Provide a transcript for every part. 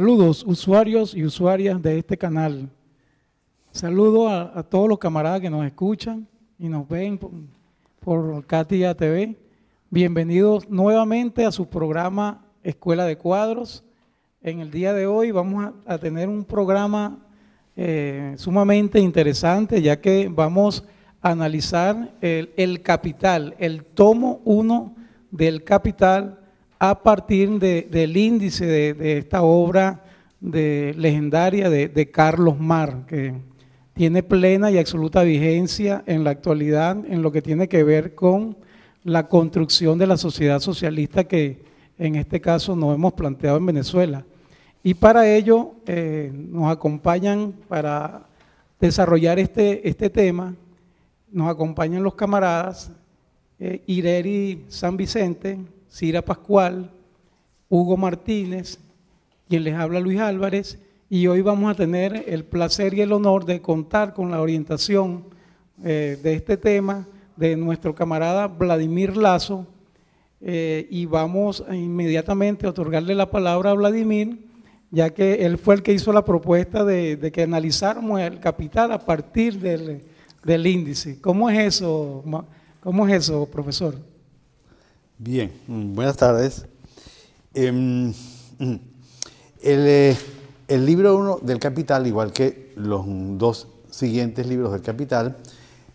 Saludos usuarios y usuarias de este canal. Saludos a, todos los camaradas que nos escuchan y nos ven por, por Katia TV. Bienvenidos nuevamente a su programa Escuela de Cuadros. En el día de hoy vamos a, tener un programa eh, sumamente interesante ya que vamos a analizar el, el capital, el tomo 1 del capital a partir del índice de, esta obra de, legendaria de, Carlos Mar, que tiene plena y absoluta vigencia en la actualidad en lo que tiene que ver con la construcción de la sociedad socialista que en este caso nos hemos planteado en Venezuela. Y para ello eh, nos acompañan para desarrollar este, este tema, nos acompañan los camaradas eh, Ireri San Vicente, Cira Pascual, Hugo Martínez, quien les habla Luis Álvarez, y hoy vamos a tener el placer y el honor de contar con la orientación eh, de este tema de nuestro camarada Vladimir Lazo, eh, y vamos inmediatamente a otorgarle la palabra a Vladimir, ya que él fue el que hizo la propuesta de, que analizáramos el capital a partir del, del índice. ¿Cómo es eso, cómo es eso, profesor? Bien, mm, buenas tardes. Em, mm, eh, el, libro 1 del Capital, igual que los dos siguientes libros del Capital,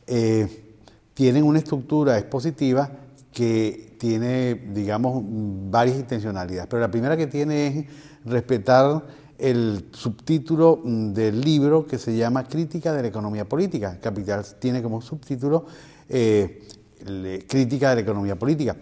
eh, tienen una estructura expositiva que tiene, digamos, varias intencionalidades. Pero la primera que tiene es respetar el subtítulo mm, del libro que se llama Crítica de la Economía Política. Capital tiene como subtítulo eh, Crítica de la Economía Política.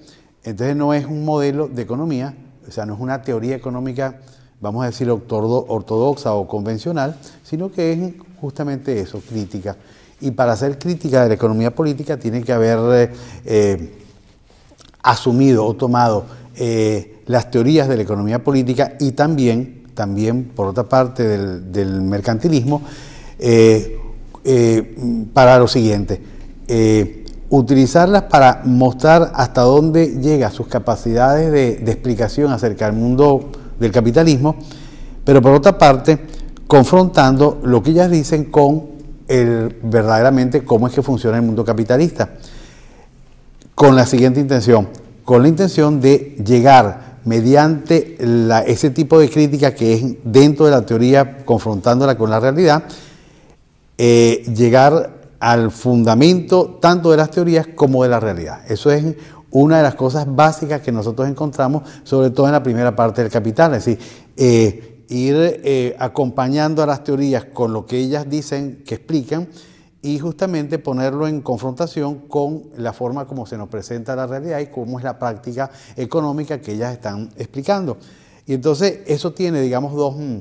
Entonces no es un modelo de economía, o sea, no es una teoría económica, vamos a decir, ortodoxa o convencional, sino que es justamente eso, crítica. Y para hacer crítica de la economía política tiene que haber eh, eh, asumido o tomado eh, las teorías de la economía política y también, también por otra parte del mercantilismo, para lo siguiente utilizarlas para mostrar hasta dónde llega sus capacidades de, explicación acerca del mundo del capitalismo, pero por otra parte, confrontando lo que ellas dicen con el, verdaderamente cómo es que funciona el mundo capitalista, con la siguiente intención, con la intención de llegar mediante ese tipo de crítica que es dentro de la teoría, confrontándola con la realidad, eh, llegar al fundamento tanto de las teorías como de la realidad. Eso es una de las cosas básicas que nosotros encontramos, sobre todo en la primera parte del capital, es decir, eh, ir eh, acompañando a las teorías con lo que ellas dicen, que explican, y justamente ponerlo en confrontación con la forma como se nos presenta la realidad y cómo es la práctica económica que ellas están explicando. Y entonces eso tiene, digamos, dos, mm,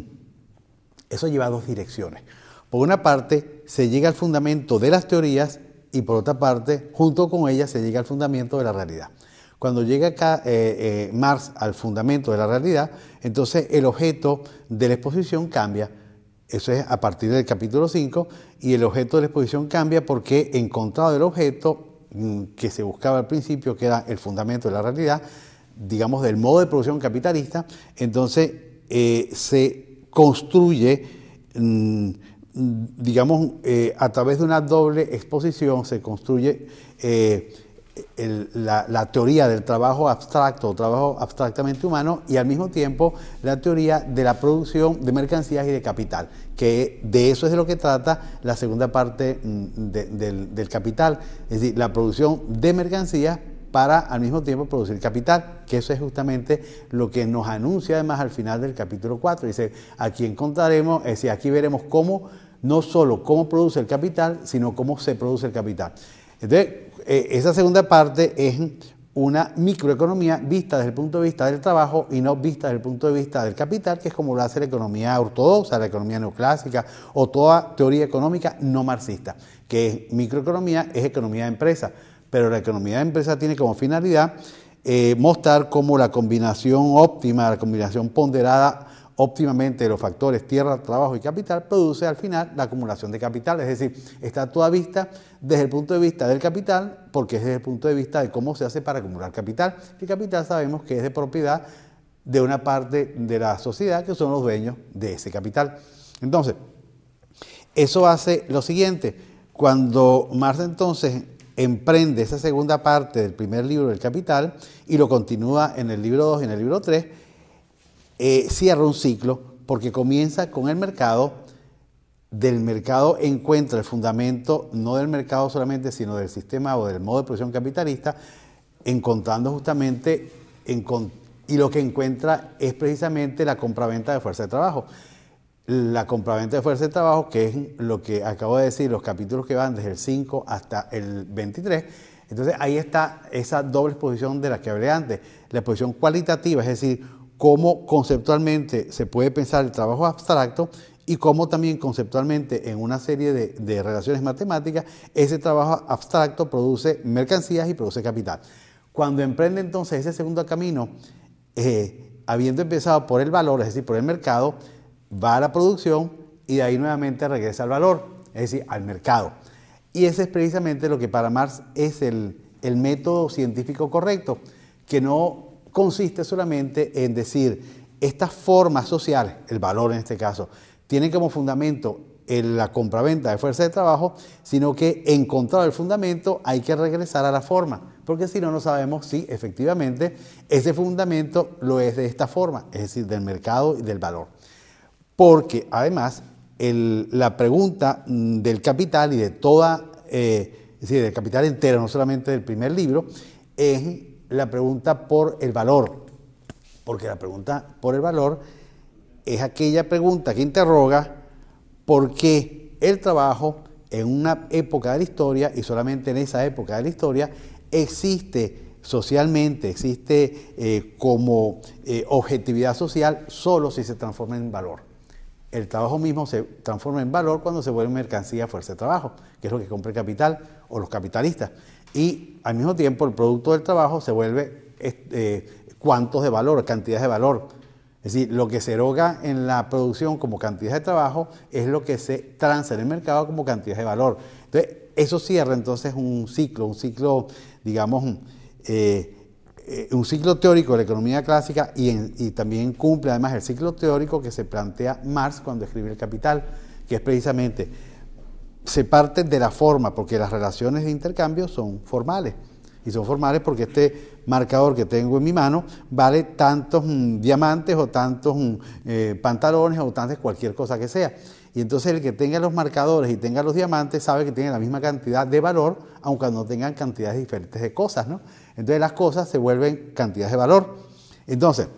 eso lleva dos direcciones. Por una parte, se llega al fundamento de las teorías y por otra parte, junto con ellas, se llega al fundamento de la realidad. Cuando llega eh, eh, Marx al fundamento de la realidad, entonces el objeto de la exposición cambia. Eso es a partir del capítulo 5 y el objeto de la exposición cambia porque encontrado el objeto mm, que se buscaba al principio, que era el fundamento de la realidad, digamos del modo de producción capitalista, entonces eh, se construye mm, digamos, eh, a través de una doble exposición se construye eh, la, teoría del trabajo abstracto trabajo abstractamente humano y al mismo tiempo la teoría de la producción de mercancías y de capital, que de eso es de lo que trata la segunda parte mm, del, del capital, es decir, la producción de mercancías para al mismo tiempo producir capital, que eso es justamente lo que nos anuncia además al final del capítulo 4. Dice, aquí encontraremos, es decir, aquí veremos cómo, no solo cómo produce el capital, sino cómo se produce el capital. Entonces, eh, esa segunda parte es una microeconomía vista desde el punto de vista del trabajo y no vista desde el punto de vista del capital, que es como lo hace la economía ortodoxa, la economía neoclásica o toda teoría económica no marxista, que es microeconomía, es economía de empresa pero la economía de empresa tiene como finalidad eh, mostrar cómo la combinación óptima, la combinación ponderada óptimamente los factores tierra, trabajo y capital produce al final la acumulación de capital. Es decir, está toda vista desde el punto de vista del capital, porque es desde el punto de vista de cómo se hace para acumular capital. El capital sabemos que es de propiedad de una parte de la sociedad que son los dueños de ese capital. Entonces, eso hace lo siguiente, cuando Marx entonces emprende esa segunda parte del primer libro del Capital y lo continúa en el libro 2 y en el libro 3, eh, cierra un ciclo porque comienza con el mercado, del mercado encuentra el fundamento no del mercado solamente, sino del sistema o del modo de producción capitalista, encontrando justamente, y lo que encuentra es precisamente la compraventa de fuerza de trabajo la compraventa de fuerza de trabajo, que es lo que acabo de decir, los capítulos que van desde el 5 hasta el 23. Entonces ahí está esa doble exposición de la que hablé antes, la exposición cualitativa, es decir, cómo conceptualmente se puede pensar el trabajo abstracto y cómo también conceptualmente en una serie de, relaciones matemáticas ese trabajo abstracto produce mercancías y produce capital. Cuando emprende entonces ese segundo camino, eh, habiendo empezado por el valor, es decir, por el mercado, va a la producción y de ahí nuevamente regresa al valor, es decir, al mercado. Y ese es precisamente lo que para Marx es el, método científico correcto, que no consiste solamente en decir estas formas sociales, el valor en este caso, tienen como fundamento en la compraventa de fuerza de trabajo, sino que encontrado el fundamento hay que regresar a la forma, porque si no, no sabemos si efectivamente ese fundamento lo es de esta forma, es decir, del mercado y del valor. Porque además la pregunta mm, del capital y de toda, eh, es decir, del capital entero, no solamente del primer libro, es la pregunta por el valor, porque la pregunta por el valor es aquella pregunta que interroga por qué el trabajo en una época de la historia, y solamente en esa época de la historia, existe socialmente, existe eh, como eh, objetividad social solo si se transforma en valor el trabajo mismo se transforma en valor cuando se vuelve mercancía fuerza de trabajo, que es lo que compra el capital o los capitalistas. Y al mismo tiempo el producto del trabajo se vuelve eh, cuantos de valor, cantidades de valor. Es decir, lo que se eroga en la producción como cantidad de trabajo es lo que se transa en el mercado como cantidad de valor. Entonces, eso cierra entonces un ciclo, un ciclo, digamos, eh, eh, un ciclo teórico de la economía clásica y, también cumple además el ciclo teórico que se plantea Marx cuando escribe El Capital, que es precisamente, se parte de la forma, porque las relaciones de intercambio son formales. Y son formales porque este marcador que tengo en mi mano vale tantos mm, diamantes o tantos mm, eh, pantalones o tantas cualquier cosa que sea. Y entonces el que tenga los marcadores y tenga los diamantes sabe que tiene la misma cantidad de valor, aunque no tengan cantidades diferentes de cosas, ¿no? Entonces las cosas se vuelven cantidades de valor. Entonces,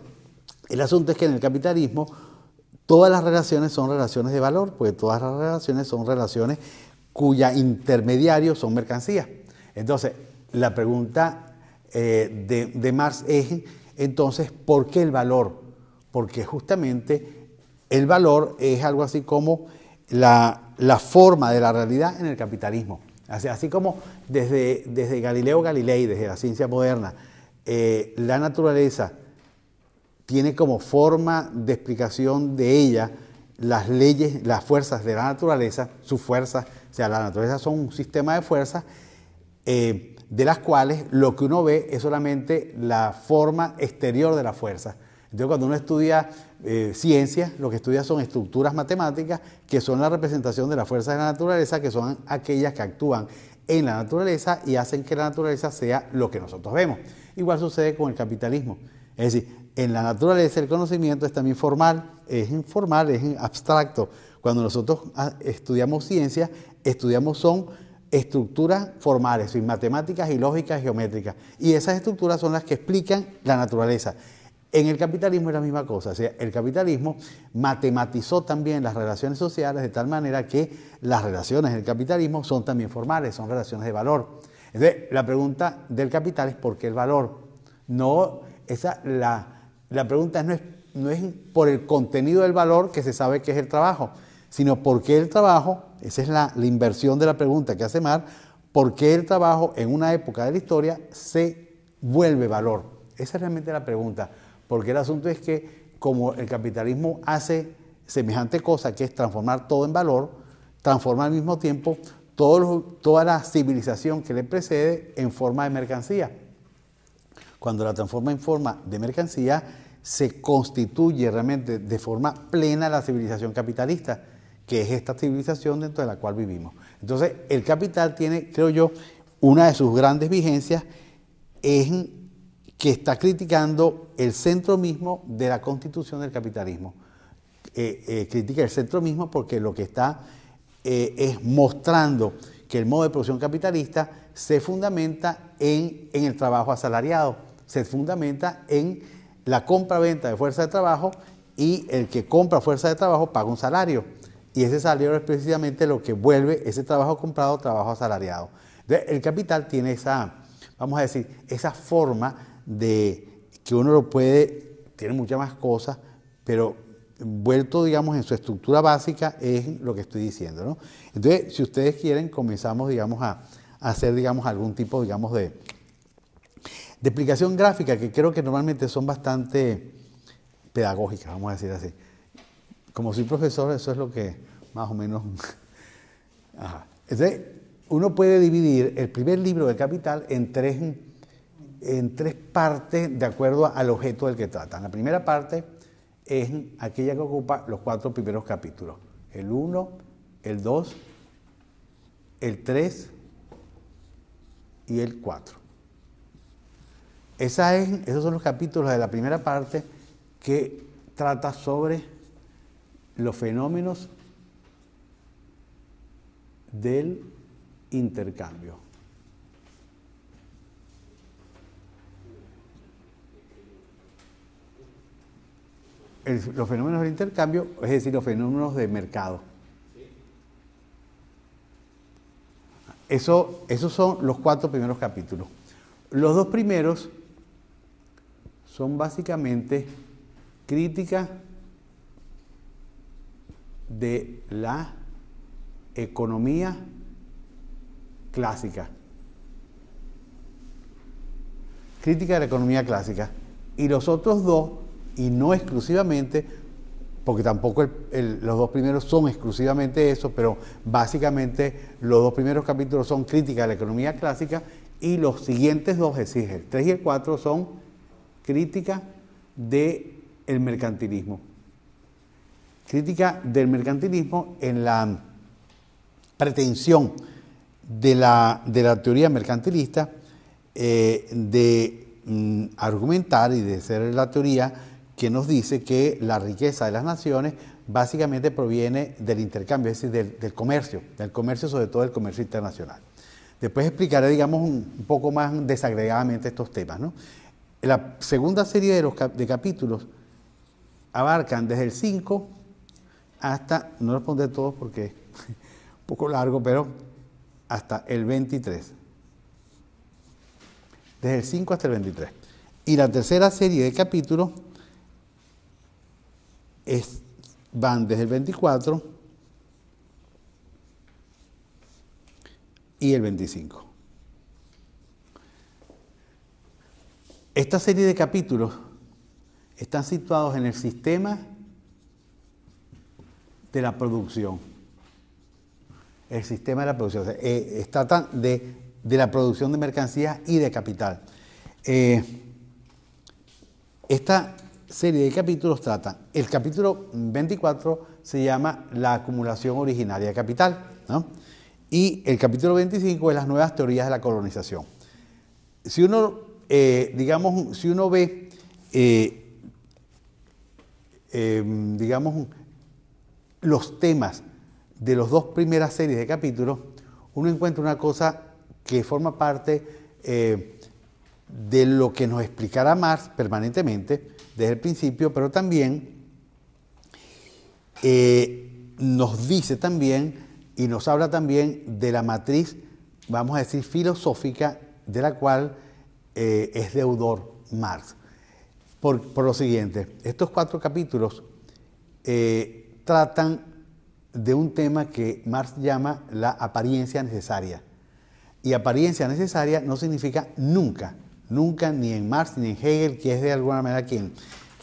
el asunto es que en el capitalismo todas las relaciones son relaciones de valor, porque todas las relaciones son relaciones cuya intermediarios son mercancías. Entonces, la pregunta eh, de, Marx es, entonces, ¿por qué el valor? Porque justamente el valor es algo así como la, forma de la realidad en el capitalismo. Así, como desde, desde, Galileo Galilei, desde la ciencia moderna, eh, la naturaleza tiene como forma de explicación de ella las leyes, las fuerzas de la naturaleza, sus fuerzas, o sea, la naturaleza son un sistema de fuerzas eh, de las cuales lo que uno ve es solamente la forma exterior de la fuerza. Entonces, cuando uno estudia eh, ciencia, lo que estudia son estructuras matemáticas que son la representación de las fuerzas de la naturaleza, que son aquellas que actúan en la naturaleza y hacen que la naturaleza sea lo que nosotros vemos. Igual sucede con el capitalismo. Es decir, en la naturaleza el conocimiento es también formal, es informal, es abstracto. Cuando nosotros ah, estudiamos ciencia, estudiamos son estructuras formales, matemáticas y lógicas geométricas. Y esas estructuras son las que explican la naturaleza. En el capitalismo es la misma cosa, o sea, el capitalismo matematizó también las relaciones sociales de tal manera que las relaciones del capitalismo son también formales, son relaciones de valor. Entonces, la pregunta del capital es ¿por qué el valor? No, esa, la, pregunta no es, no es por el contenido del valor que se sabe que es el trabajo, sino por qué el trabajo, esa es la, la inversión de la pregunta que hace Mar, por qué el trabajo en una época de la historia se vuelve valor. Esa es realmente la pregunta. Porque el asunto es que como el capitalismo hace semejante cosa, que es transformar todo en valor, transforma al mismo tiempo toda la civilización que le precede en forma de mercancía. Cuando la transforma en forma de mercancía, se constituye realmente de forma plena la civilización capitalista, que es esta civilización dentro de la cual vivimos. Entonces, el capital tiene, creo yo, una de sus grandes vigencias es que está criticando el centro mismo de la constitución del capitalismo. Eh, eh, critica el centro mismo porque lo que está eh, es mostrando que el modo de producción capitalista se fundamenta en, en el trabajo asalariado, se fundamenta en la compra-venta de fuerza de trabajo y el que compra fuerza de trabajo paga un salario. Y ese salario es precisamente lo que vuelve ese trabajo comprado trabajo asalariado. Entonces, el capital tiene esa, vamos a decir, esa forma de que uno lo puede, tiene muchas más cosas, pero vuelto, digamos, en su estructura básica es lo que estoy diciendo, ¿no? Entonces, si ustedes quieren, comenzamos, digamos, a, hacer, digamos, algún tipo, digamos, de, de explicación gráfica, que creo que normalmente son bastante pedagógicas, vamos a decir así. Como soy profesor, eso es lo que más o menos... Entonces, uno puede dividir el primer libro del Capital en tres, en tres partes de acuerdo al objeto del que tratan. La primera parte es aquella que ocupa los cuatro primeros capítulos. El 1, el 2, el 3 y el 4. Esa es, esos son los capítulos de la primera parte que trata sobre los fenómenos del intercambio. los fenómenos del intercambio, es decir, los fenómenos de mercado. Eso, esos son los cuatro primeros capítulos. Los dos primeros son básicamente crítica de la economía clásica. Crítica de la economía clásica. Y los otros dos, y no exclusivamente, porque tampoco los dos primeros son exclusivamente eso, pero básicamente los dos primeros capítulos son crítica de la economía clásica y los siguientes dos, es el 3 y el 4 son crítica del el mercantilismo. Crítica del mercantilismo en la pretensión de la, de la teoría mercantilista eh, de mm, argumentar y de ser la teoría que nos dice que la riqueza de las naciones básicamente proviene del intercambio, es decir, del, del comercio, del comercio, sobre todo del comercio internacional. Después explicaré, digamos, un, poco más desagregadamente estos temas. ¿no? La segunda serie de, los de capítulos abarcan desde el 5 hasta, no los pondré todos porque es un poco largo, pero hasta el 23. Desde el 5 hasta el 23. Y la tercera serie de capítulos es, van desde el 24 y el 25. Esta serie de capítulos están situados en el sistema de la producción. El sistema de la producción. Eh, tratan de, la producción de mercancías y de capital. Eh, esta serie de capítulos trata, el capítulo 24 se llama La acumulación originaria de capital, y el capítulo 25 es las nuevas teorías de la colonización. Si uno eh, digamos, si uno ve, eh, em, digamos, los temas de las dos primeras series de capítulos, uno encuentra una cosa que forma parte eh, de lo que nos explicará Marx permanentemente desde el principio, pero también nos dice también y nos habla también de la matriz, vamos a decir, filosófica de la cual eh, es deudor Marx. Por, lo siguiente, estos cuatro capítulos eh, tratan de un tema que Marx llama la apariencia necesaria. Y apariencia necesaria no significa nunca, nunca ni en Marx ni en Hegel, que es de alguna manera quien,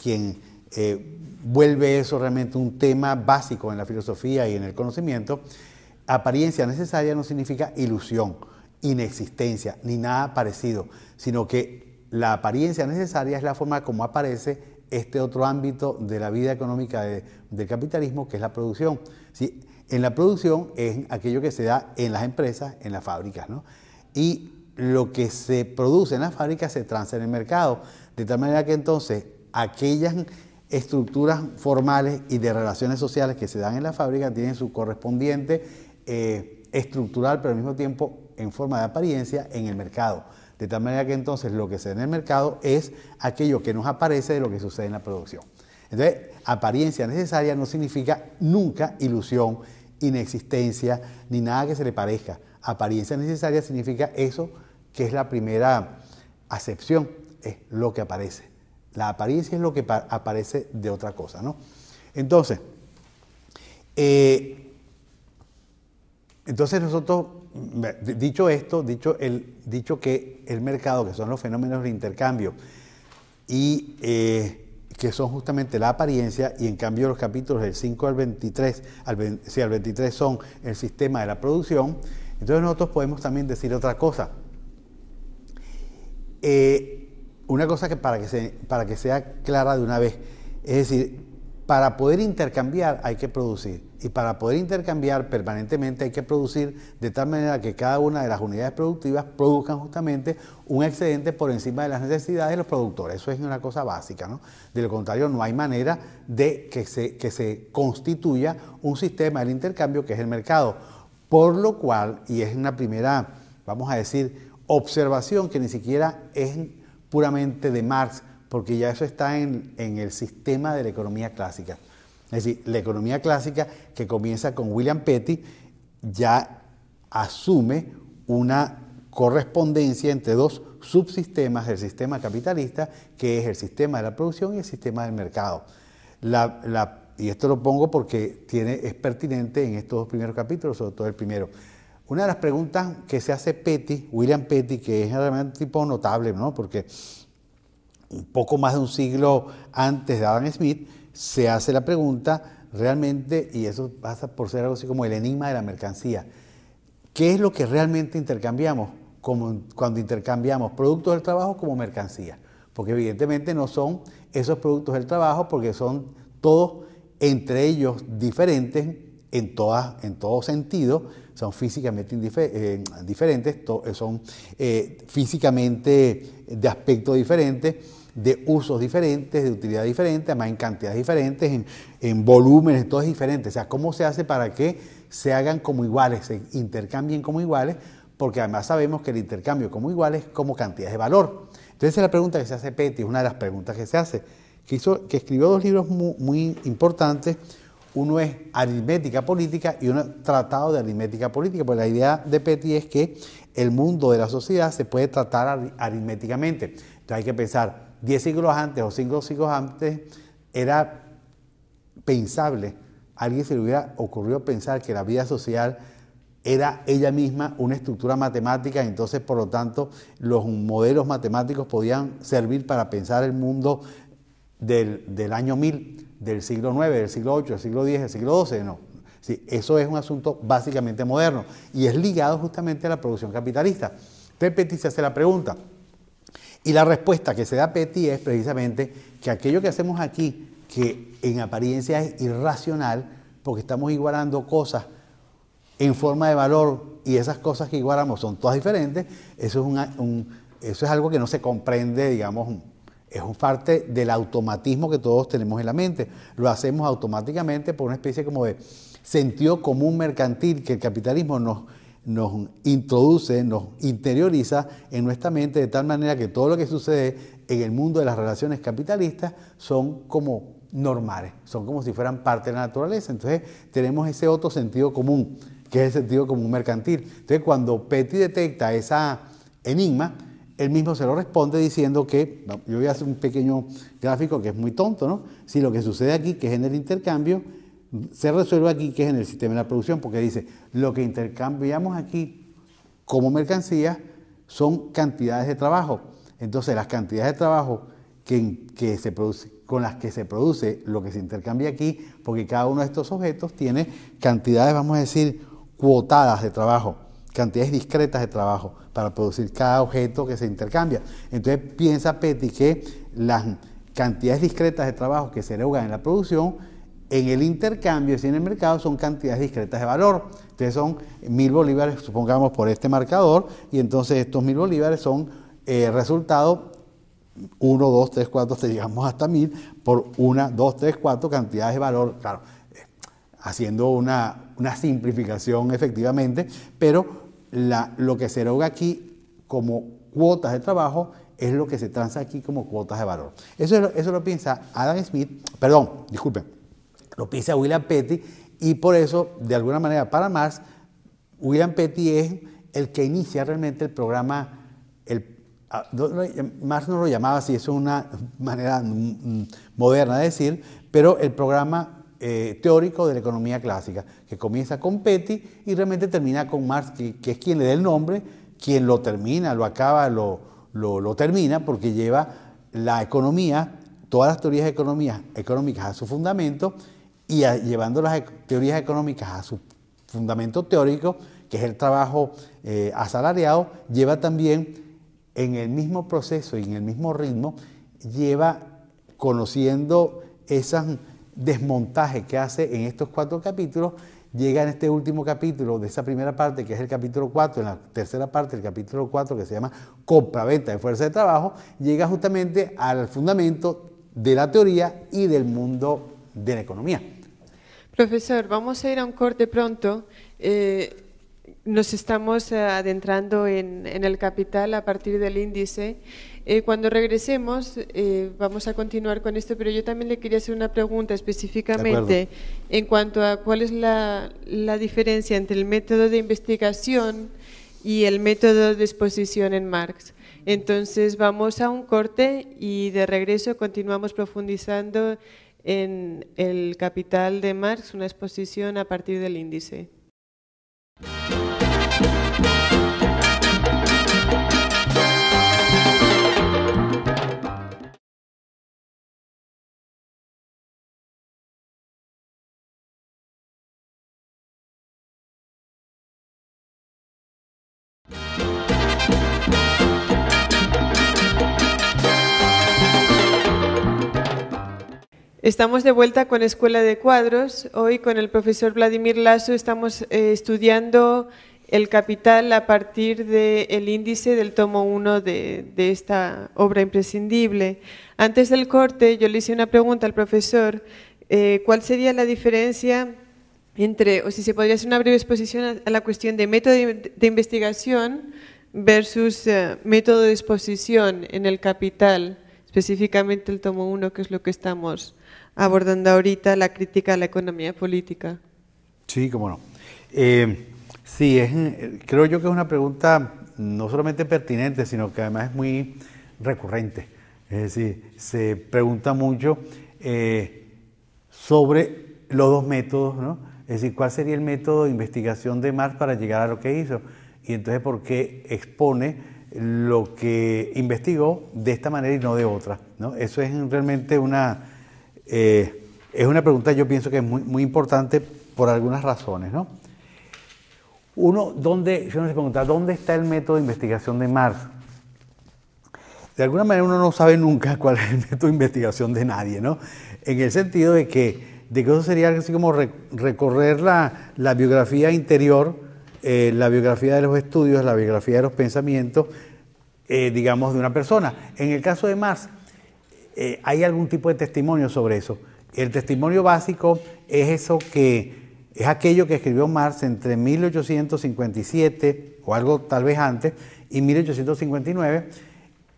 quien eh, vuelve eso realmente un tema básico en la filosofía y en el conocimiento. Apariencia necesaria no significa ilusión inexistencia, ni nada parecido, sino que la apariencia necesaria es la forma como aparece este otro ámbito de la vida económica del capitalismo, que es la producción. ¿sí? En la producción es aquello que se da en las empresas, en las fábricas, ¿no? Y lo que se produce en las fábricas se transa en el mercado, de tal manera que entonces aquellas estructuras formales y de relaciones sociales que se dan en la fábrica tienen su correspondiente eh, estructural, pero al mismo tiempo en forma de apariencia en el mercado. De tal manera que entonces lo que se da en el mercado es aquello que nos aparece de lo que sucede en la producción. Entonces, apariencia necesaria no significa nunca ilusión, inexistencia, ni nada que se le parezca. Apariencia necesaria significa eso que es la primera acepción, es lo que aparece. La apariencia es lo que aparece de otra cosa, ¿no? Entonces, eh, entonces nosotros, dicho esto, dicho, el, dicho que el mercado, que son los fenómenos de intercambio, y eh, que son justamente la apariencia, y en cambio los capítulos del 5 al 23, al, sí, al 23 son el sistema de la producción, entonces nosotros podemos también decir otra cosa. Eh, una cosa que para que, se, para que sea clara de una vez, es decir, para poder intercambiar hay que producir. Y para poder intercambiar permanentemente hay que producir de tal manera que cada una de las unidades productivas produzcan justamente un excedente por encima de las necesidades de los productores. Eso es una cosa básica. ¿no? De lo contrario, no hay manera de que se, que se constituya un sistema del intercambio que es el mercado. Por lo cual, y es una primera, vamos a decir, observación que ni siquiera es puramente de Marx, porque ya eso está en, el sistema de la economía clásica. Es decir, la economía clásica que comienza con William Petty ya asume una correspondencia entre dos subsistemas del sistema capitalista, que es el sistema de la producción y el sistema del mercado. y esto lo pongo porque tiene, es pertinente en estos dos primeros capítulos, sobre todo el primero. Una de las preguntas que se hace Petty, William Petty, que es realmente un tipo notable, ¿no? porque un poco más de un siglo antes de Adam Smith, se hace la pregunta realmente, y eso pasa por ser algo así como el enigma de la mercancía, ¿qué es lo que realmente intercambiamos cuando intercambiamos productos del trabajo como mercancía? Porque evidentemente no son esos productos del trabajo, porque son todos entre ellos diferentes en, todas, en todo sentido, son físicamente eh, diferentes, eh, son eh, físicamente de aspecto diferente, de usos diferentes, de utilidad diferente, además en cantidades diferentes, en, en volúmenes, todo es diferente. O sea, ¿cómo se hace para que se hagan como iguales, se intercambien como iguales? Porque además sabemos que el intercambio como iguales es como cantidades de valor. Entonces, es la pregunta que se hace Petty, es una de las preguntas que se hace, que, hizo, que escribió dos libros muy, importantes uno es aritmética política y uno tratado de aritmética política, porque la idea de Petty es que el mundo de la sociedad se puede tratar aritméticamente. Entonces hay que pensar, 10 siglos antes o 5 siglos antes era pensable, a alguien se le hubiera ocurrido pensar que la vida social era ella misma una estructura matemática, entonces por lo tanto los modelos matemáticos podían servir para pensar el mundo del, del año 1000 del siglo IX, del siglo VIII, del siglo X, del siglo XII, no. Sí, eso es un asunto básicamente moderno y es ligado justamente a la producción capitalista. Entonces se hace la pregunta y la respuesta que se da Petty es precisamente que aquello que hacemos aquí, que en apariencia es irracional, porque estamos igualando cosas en forma de valor y esas cosas que igualamos son todas diferentes, eso es, eso es algo que no se comprende, digamos, es parte del automatismo que todos tenemos en la mente. Lo hacemos automáticamente por una especie como de sentido común mercantil que el capitalismo nos, nos introduce, nos interioriza en nuestra mente de tal manera que todo lo que sucede en el mundo de las relaciones capitalistas son como normales, son como si fueran parte de la naturaleza. Entonces tenemos ese otro sentido común, que es el sentido común mercantil. Entonces cuando Petty detecta esa enigma, él mismo se lo responde diciendo que, yo voy a hacer un pequeño gráfico que es muy tonto, ¿no? Si lo que sucede aquí, que es en el intercambio, se resuelve aquí, que es en el sistema de la producción, porque dice, lo que intercambiamos aquí como mercancía son cantidades de trabajo. Entonces, las cantidades de trabajo que, que se produce, con las que se produce lo que se intercambia aquí, porque cada uno de estos objetos tiene cantidades, vamos a decir, cuotadas de trabajo cantidades discretas de trabajo para producir cada objeto que se intercambia. Entonces piensa Petty que las cantidades discretas de trabajo que se erogan en la producción, en el intercambio, si en el mercado, son cantidades discretas de valor. Entonces son mil bolívares, supongamos, por este marcador, y entonces estos mil bolívares son eh, resultado 1, 2, 3, 4, te llegamos hasta mil por una, dos, tres, cuatro cantidades de valor, claro, eh, haciendo una, simplificación efectivamente, pero lo que se eroga aquí como cuotas de trabajo es lo que se transa aquí como cuotas de valor. Eso, eso lo piensa Adam Smith, perdón, disculpen, lo piensa William Petty y por eso, de alguna manera, para Marx, William Petty es el que inicia realmente el programa, el, ah, Marx no lo llamaba así, es una manera moderna de decir, pero el programa eh, teórico de la economía clásica, que comienza con Petty y realmente termina con Marx, que, es quien le da el nombre, quien lo termina, lo acaba, lo, lo, termina porque lleva la economía, todas las teorías económicas a su fundamento y llevando las teorías económicas a su fundamento teórico, que es el trabajo eh, asalariado, lleva también en el mismo proceso y en el mismo ritmo, lleva conociendo esos desmontajes que hace en estos cuatro capítulos, llega en este último capítulo de esa primera parte, que es el capítulo 4, en la tercera parte del capítulo 4, que se llama compra-venta de fuerza de trabajo, llega justamente al fundamento de la teoría y del mundo de la economía. Profesor, vamos a ir a un corte pronto. Eh, nos estamos adentrando en, en, el capital a partir del índice eh, cuando regresemos eh, vamos a continuar con esto, pero yo también le quería hacer una pregunta específicamente en cuanto a cuál es la, la, diferencia entre el método de investigación y el método de exposición en Marx. Entonces vamos a un corte y de regreso continuamos profundizando en el capital de Marx, una exposición a partir del índice. Estamos de vuelta con Escuela de Cuadros. Hoy con el profesor Vladimir Lasso estamos eh, estudiando el capital a partir del índice del tomo 1 de, esta obra imprescindible. Antes del corte yo le hice una pregunta al profesor, eh, ¿cuál sería la diferencia entre, o si se podría hacer una breve exposición a, la cuestión de método de, investigación versus eh, método de exposición en el capital, específicamente el tomo 1, que es lo que estamos abordando ahorita la crítica a la economía política. Sí, cómo no. Eh, sí, es, creo yo que es una pregunta no solamente pertinente, sino que además es muy recurrente. Es decir, se pregunta mucho eh, sobre los dos métodos, ¿no? Es decir, ¿cuál sería el método de investigación de Marx para llegar a lo que hizo? Y entonces, ¿por qué expone lo que investigó de esta manera y no de otra? ¿no? Eso es realmente una, eh, es una pregunta yo pienso que es muy, importante por algunas razones. ¿no? Uno, ¿dónde, yo no se pregunta, ¿dónde está el método de investigación de Marx? De alguna manera uno no sabe nunca cuál es el método de investigación de nadie, ¿no? En el sentido de que, de que eso sería así como recorrer la, la biografía interior, eh, la biografía de los estudios, la biografía de los pensamientos, eh, digamos, de una persona. En el caso de Marx, eh, ¿hay algún tipo de testimonio sobre eso? El testimonio básico es eso que es aquello que escribió Marx entre 1857 o algo tal vez antes y 1859,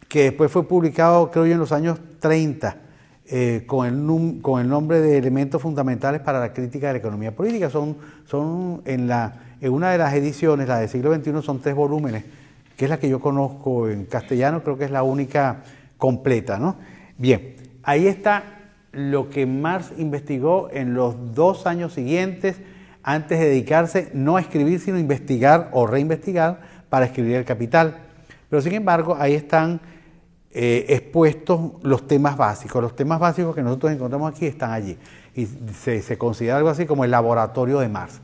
que después fue publicado creo yo en los años 30 eh, con, el nombre de Elementos Fundamentales para la Crítica de la Economía Política. Son, son en, la, en una de las ediciones, la del siglo XXI, son tres volúmenes, que es la que yo conozco en castellano, creo que es la única completa, ¿no? Bien, ahí está lo que Marx investigó en los dos años siguientes antes de dedicarse no a escribir, sino a investigar o reinvestigar para escribir el capital. Pero sin embargo, ahí están eh, expuestos los temas básicos. Los temas básicos que nosotros encontramos aquí están allí. Y se, considera algo así como el laboratorio de Marx.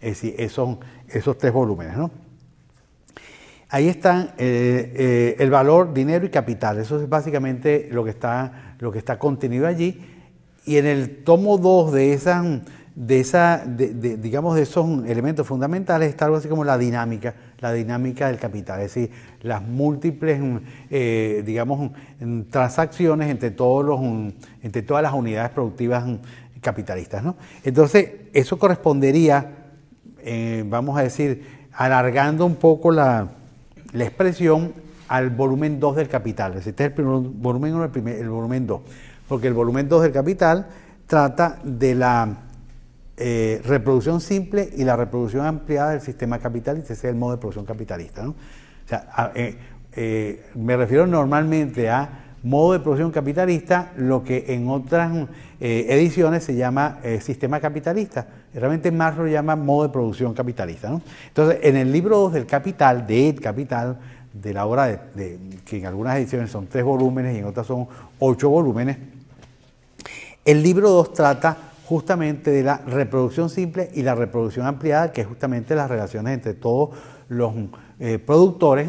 Es decir, esos, esos tres volúmenes. ¿no? Ahí están el valor, dinero y capital. Eso es básicamente lo que está, contenido allí. Y en el tomo 2 de esas esa, digamos, de esos elementos fundamentales está algo así como la dinámica, la dinámica del capital, es decir, las múltiples, eh, digamos, transacciones entre, todos los, entre todas las unidades productivas capitalistas. ¿no? Entonces, eso correspondería, eh, vamos a decir, alargando un poco la, expresión al volumen 2 del capital. Este es el primer volumen 1, el, el volumen 2, porque el volumen 2 del capital trata de la eh, reproducción simple y la reproducción ampliada del sistema capitalista, ese es el modo de producción capitalista. O sea, eh, eh, me refiero normalmente a modo de producción capitalista, lo que en otras ediciones se llama sistema capitalista. Realmente Marx lo llama modo de producción capitalista. Entonces, en el libro 2 del Capital, de El Capital, de la obra de, que en algunas ediciones son tres volúmenes y en otras son ocho volúmenes, el libro 2 trata justamente de la reproducción simple y la reproducción ampliada, que es justamente las relaciones entre todos los eh, productores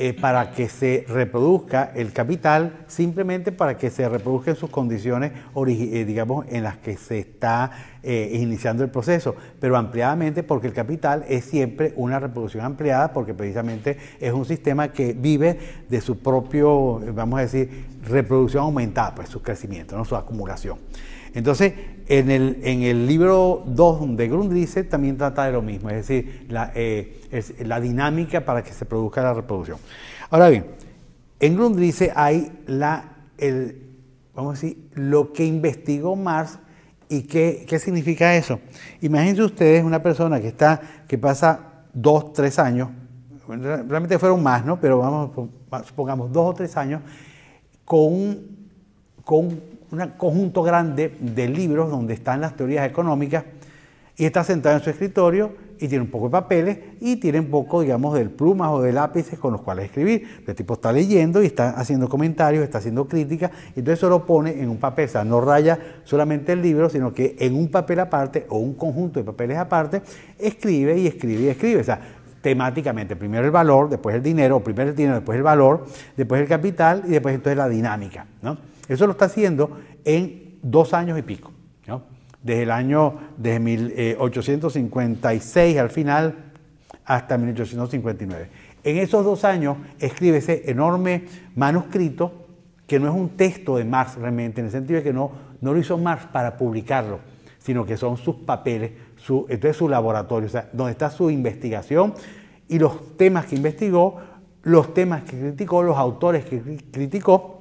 eh, para que se reproduzca el capital, simplemente para que se reproduzca en sus condiciones, eh, digamos, en las que se está iniciando el proceso, pero ampliadamente porque el capital es siempre una reproducción ampliada, porque precisamente es un sistema que vive de su propio, vamos a decir, reproducción aumentada, pues su crecimiento, su acumulación. Entonces, en el, en el libro 2 de Grundrisse también trata de lo mismo, es decir, la, eh, la dinámica para que se produzca la reproducción. Ahora bien, en Grundrisse hay la, el, vamos a decir, lo que investigó Marx y qué, qué significa eso. Imagínense ustedes una persona que, está, que pasa dos, tres años, realmente fueron más, ¿no? Pero vamos, supongamos dos o tres años, con, con un conjunto grande de libros donde están las teorías económicas y está sentado en su escritorio y tiene un poco de papeles y tiene un poco, digamos, del plumas o de lápices con los cuales escribir. El tipo está leyendo y está haciendo comentarios, está haciendo críticas, y entonces eso lo pone en un papel, o sea, no raya solamente el libro, sino que en un papel aparte o un conjunto de papeles aparte, escribe y escribe y escribe. O sea, temáticamente, primero el valor, después el dinero, primero el dinero, después el valor, después el capital y después entonces la dinámica, ¿no? Eso lo está haciendo en dos años y pico, desde el año de 1856 al final hasta 1859. En esos dos años escribe ese enorme manuscrito que no es un texto de Marx realmente, en el sentido de que no, no lo hizo Marx para publicarlo, sino que son sus papeles, su, entonces su laboratorio, o sea, donde está su investigación y los temas que investigó, los temas que criticó, los autores que criticó,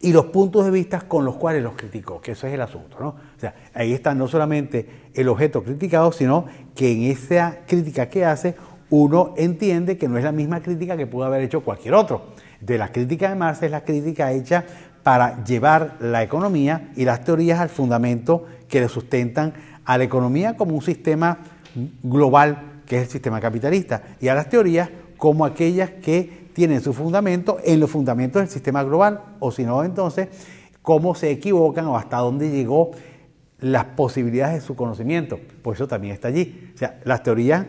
y los puntos de vista con los cuales los criticó, que eso es el asunto. ¿no? O sea, ahí está no solamente el objeto criticado, sino que en esa crítica que hace uno entiende que no es la misma crítica que pudo haber hecho cualquier otro. De la crítica de Marx es la crítica hecha para llevar la economía y las teorías al fundamento que le sustentan a la economía como un sistema global que es el sistema capitalista y a las teorías como aquellas que tienen su fundamento en los fundamentos del sistema global, o si no, entonces, cómo se equivocan o hasta dónde llegó las posibilidades de su conocimiento. Por eso también está allí. O sea, las teorías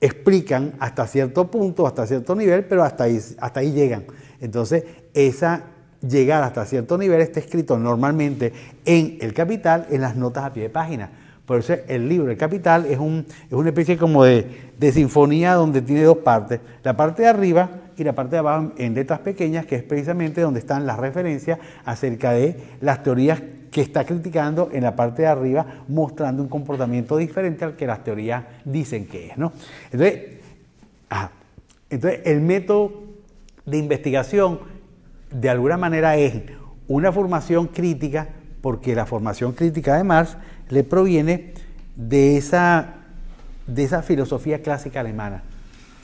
explican hasta cierto punto, hasta cierto nivel, pero hasta ahí, hasta ahí llegan. Entonces, esa llegar hasta cierto nivel está escrito normalmente en el capital, en las notas a pie de página. Por eso el libro El Capital es, un, es una especie como de, de sinfonía donde tiene dos partes. La parte de arriba y la parte de abajo en letras pequeñas, que es precisamente donde están las referencias acerca de las teorías que está criticando en la parte de arriba, mostrando un comportamiento diferente al que las teorías dicen que es. ¿no? Entonces, entonces, el método de investigación de alguna manera es una formación crítica, porque la formación crítica de Marx le proviene de esa, de esa filosofía clásica alemana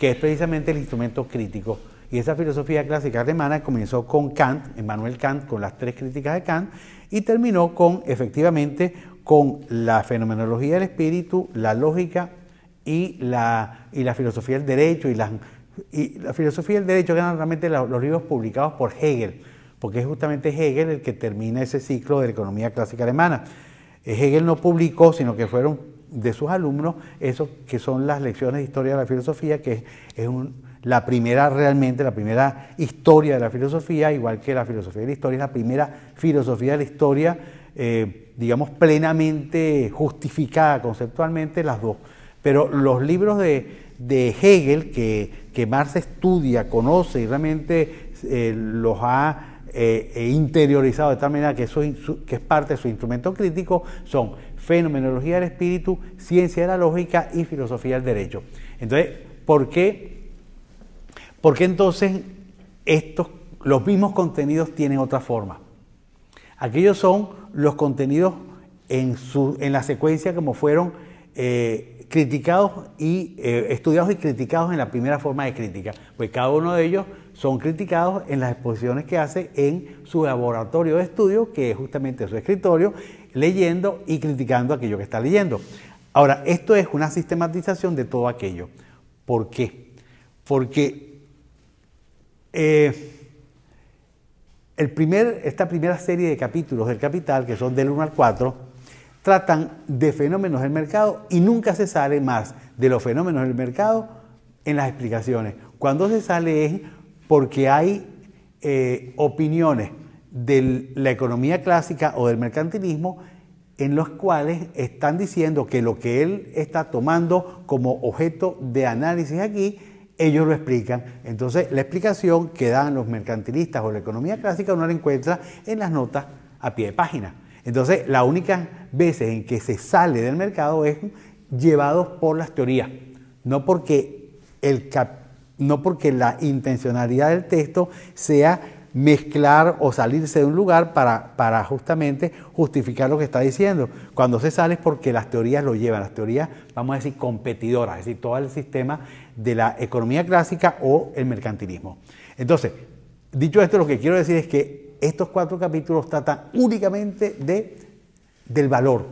que es precisamente el instrumento crítico. Y esa filosofía clásica alemana comenzó con Kant, Emmanuel Kant, con las tres críticas de Kant, y terminó con, efectivamente, con la fenomenología del espíritu, la lógica y la, y la filosofía del derecho. Y, y la filosofía del derecho eran realmente los libros publicados por Hegel, porque es justamente Hegel el que termina ese ciclo de la economía clásica alemana. Hegel no publicó, sino que fueron de sus alumnos, eso que son las lecciones de historia de la filosofía, que es la primera realmente, la primera historia de la filosofía, igual que la filosofía de la historia, es la primera filosofía de la historia, eh, digamos, plenamente justificada conceptualmente, las dos. Pero los libros de, Hegel, que, que, Marx estudia, conoce y realmente eh, los ha eh, interiorizado de tal manera que, eso, que es parte de su instrumento crítico, son fenomenología del espíritu, ciencia de la lógica y filosofía del derecho. Entonces, ¿por qué ¿Por qué entonces estos, los mismos contenidos tienen otra forma? Aquellos son los contenidos en, su, en la secuencia como fueron eh, criticados y eh, estudiados y criticados en la primera forma de crítica. Pues cada uno de ellos son criticados en las exposiciones que hace en su laboratorio de estudio, que es justamente su escritorio, leyendo y criticando aquello que está leyendo. Ahora, esto es una sistematización de todo aquello. ¿Por qué? Porque eh, el primer, esta primera serie de capítulos del Capital, que son del 1 al 4, tratan de fenómenos del mercado y nunca se sale más de los fenómenos del mercado en las explicaciones. Cuando se sale es porque hay eh, opiniones de la economía clásica o del mercantilismo en los cuales están diciendo que lo que él está tomando como objeto de análisis aquí ellos lo explican. Entonces, la explicación que dan los mercantilistas o la economía clásica uno la encuentra en las notas a pie de página. Entonces, la única veces en que se sale del mercado es llevado por las teorías, no porque, el no porque la intencionalidad del texto sea mezclar o salirse de un lugar para, para, justamente justificar lo que está diciendo. Cuando se sale es porque las teorías lo llevan, las teorías, vamos a decir, competidoras, es decir, todo el sistema de la economía clásica o el mercantilismo. Entonces, dicho esto, lo que quiero decir es que estos cuatro capítulos tratan únicamente de, del valor,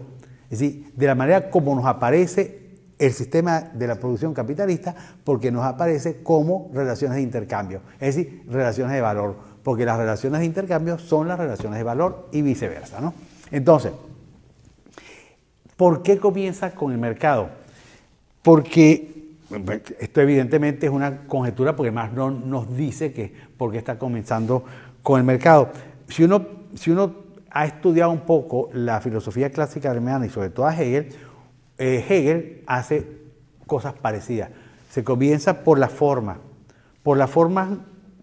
es decir, de la manera como nos aparece el sistema de la producción capitalista, porque nos aparece como relaciones de intercambio, es decir, relaciones de valor, porque las relaciones de intercambio son las relaciones de valor y viceversa. ¿no? Entonces, ¿por qué comienza con el mercado? Porque esto evidentemente es una conjetura porque más no nos dice que por qué está comenzando con el mercado. Si uno, si uno ha estudiado un poco la filosofía clásica alemana y sobre todo a Hegel, eh, Hegel hace cosas parecidas. Se comienza por la forma, por la forma,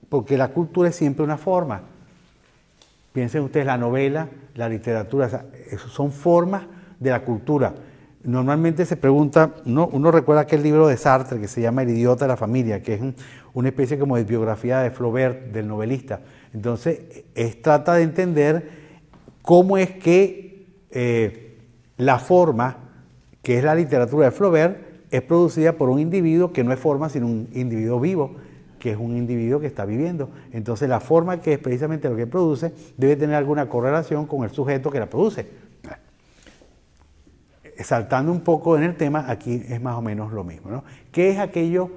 porque la cultura es siempre una forma. Piensen ustedes, la novela, la literatura, son formas de la cultura. Normalmente se pregunta, uno, uno recuerda aquel libro de Sartre que se llama El idiota de la familia, que es una especie como de biografía de Flaubert, del novelista. Entonces, es, trata de entender cómo es que eh, la forma, que es la literatura de Flaubert, es producida por un individuo que no es forma, sino un individuo vivo, que es un individuo que está viviendo. Entonces, la forma que es precisamente lo que produce debe tener alguna correlación con el sujeto que la produce saltando un poco en el tema, aquí es más o menos lo mismo. ¿no? ¿Qué es aquello